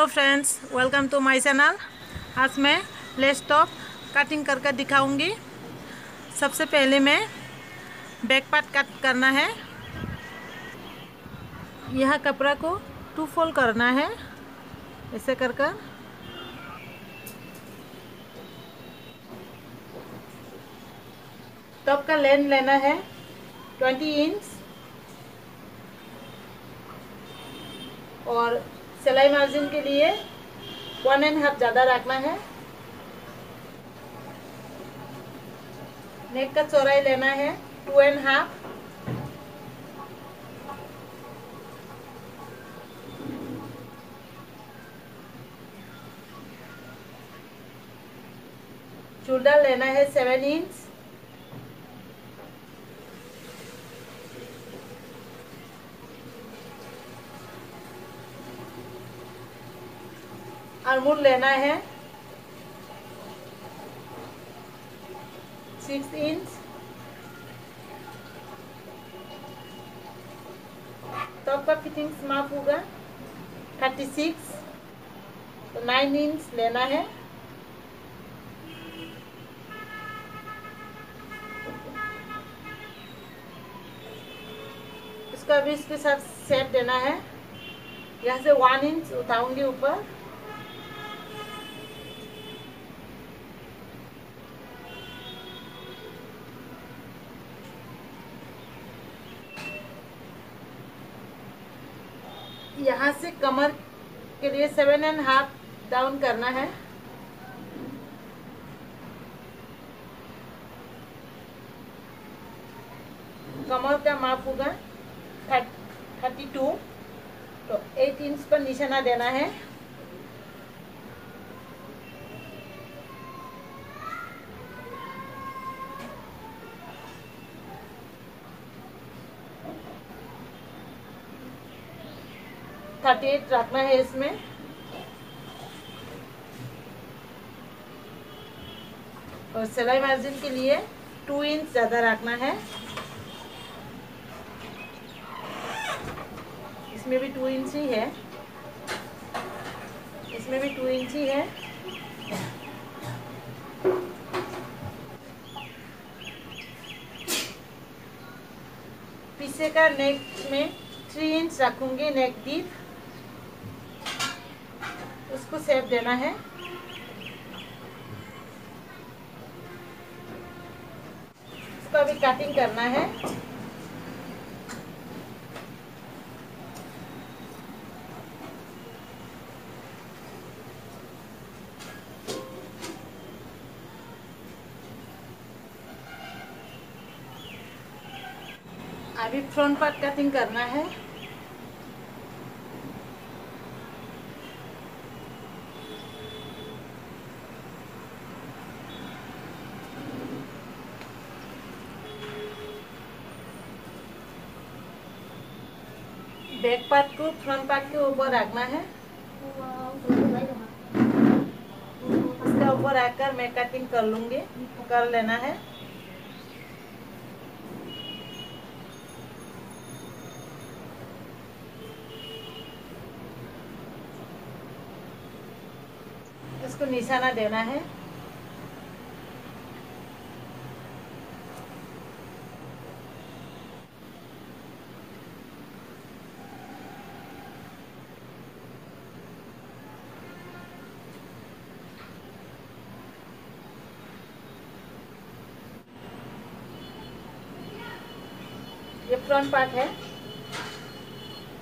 Hello friends welcome to my channel आज मैं less top cutting करके दिखाऊँगी। सबसे पहले मैं बैक पार्ट कट करना है। यह कपड़ा को टू फोल्ड करना है। ऐसे कर कर टॉप का लेंथ लेना है ट्वेंटी इंच और सिलाई मार्जिन के लिए वन एंड हाफ़ ज़्यादा रखना है। नेक का चौड़ाई लेना है टू एंड हाफ़ शोल्डर लेना है सेवन इंच अरमूल लेना है। सिक्स इंच टॉप का फिटिंग्स माप होगा। थर्टी सिक्स तो नाइन इंच लेना है। इसका भी इसके साथ सेट देना है। यहाँ से वन इंच उठाऊँगी ऊपर। यहाँ से कमर के लिए सेवन एंड हाफ़ डाउन करना है। कमर का माप होगा थर्टी टू तो एट इंच पर निशाना देना है। थर्टी एट रखना है इसमें। और सिलाई मार्जिन के लिए टू इंच ज़्यादा रखना है। इसमें भी टू इंच ही है। इसमें भी टू इंच ही है। पीछे का नेक में थ्री इंच रखूँगी नेक डीप उसको सेप देना है। इसको अभी कटिंग करना है। अभी फ्रंट पार्ट कटिंग करना है। बैक पार्ट को फ्रंट पार्ट के ऊपर रखना है? इसका ऊपर आकर मैं कटिंग कर लूँगी। कर लेना है। इसको निशाना देना है। फ्रंट पार्ट है?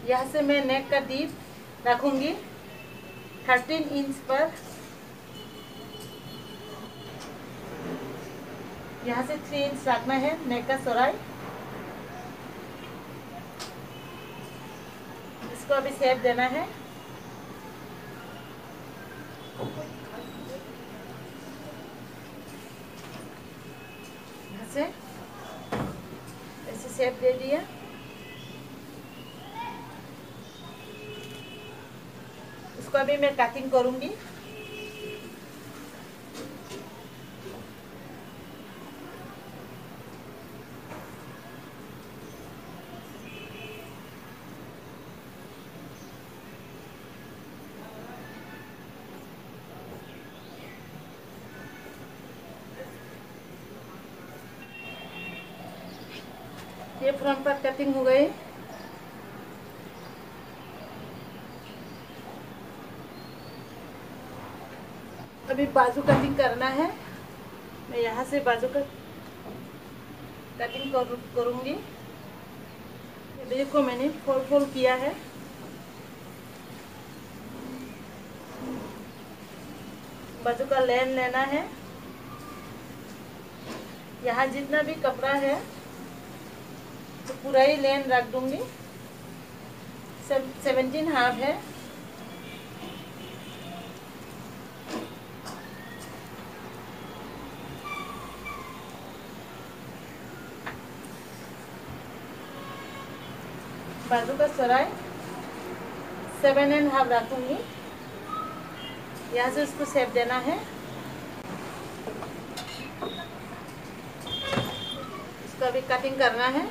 यहाँ से मैं नेक का डीप रखूँगी। थर्टीन इंच पर। यहाँ से थ्री इंच रखना है नेक का सोराई इसको अभी सेप देना है। इसको अभी मैं कटिंग करूँगी। ये फ्रंट पर कटिंग हो गई अभी बाजू कटिंग करना है। मैं यहाँ से बाजू का कटिंग कर, करूँगी। देखो मैंने फोल फोल किया है। बाजू का लेन लेना है। यहाँ जितना भी कपड़ा है तो पूरा ही लेन रख दूँगी। सेवेंटीन हाफ़ है। बाजू का सराय सेवन एंड हाफ़ रखूँगी यहाँ से उसको सेप देना है इसका भी कटिंग करना है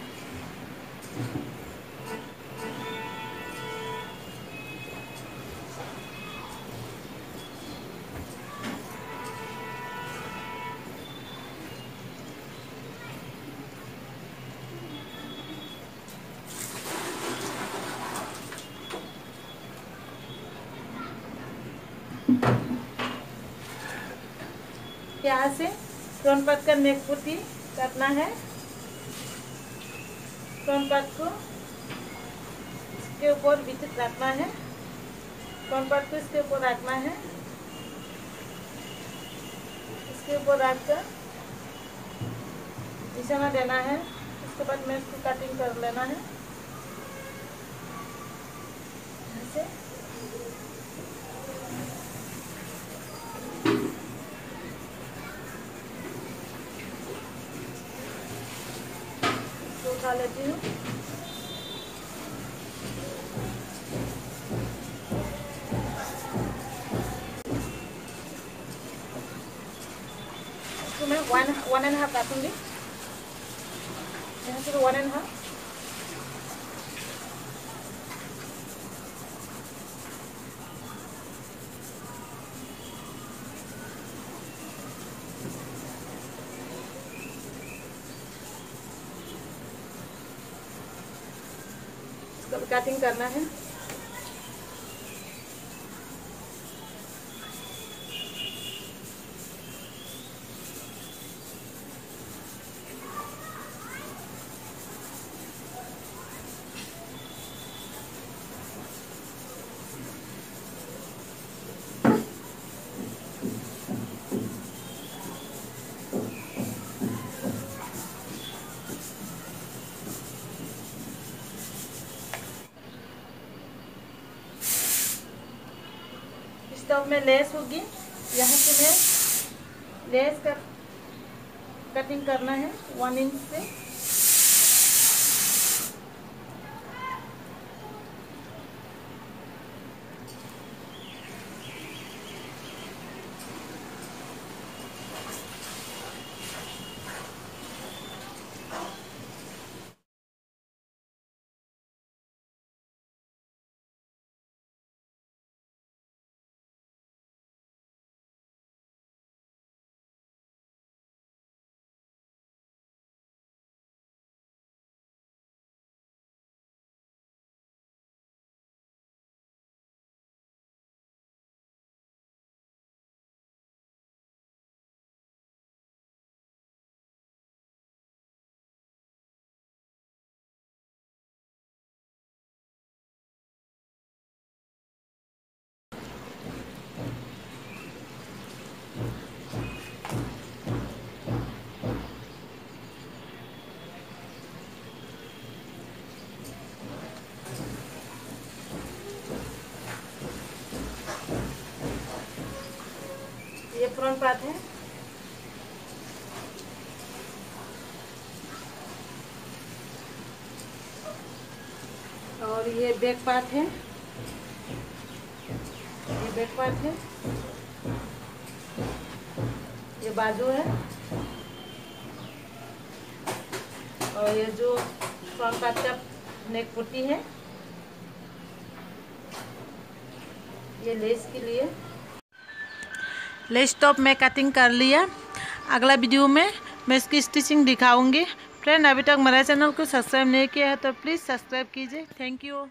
यहाँ से पार्ट का नेक पुटी करना है। फ्रंट पार्ट को इसके ऊपर बीच रखना है। फ्रंट पार्ट को इसके ऊपर रखना है। इसके ऊपर रख कर निशाना देना है। उसके बाद में इसको कटिंग कर लेना है। ऐसे उठा लेती हूँ मैं वन वन एंड हाफ़ काटूँगी यहाँ से वन एंड हाफ़ कटिंग करना है? स्टव में लेस होगी। यहाँ से मैं लेस का कटिंग करना है वन इंच से। पार्ट है? और ये बैक पार्ट है? ये बैक पार्ट है? ये बाजू है? और ये जो फ्रंट पार्ट का नेक पुट्टी है, ये लेस के लिए लेस टॉप में कटिंग कर लिया। अगला वीडियो में मैं इसकी स्टिचिंग दिखाऊँगी। फ्रेंड अभी तक मेरे चैनल को सब्सक्राइब नहीं किया है तो प्लीज़ सब्सक्राइब कीजिए। Thank you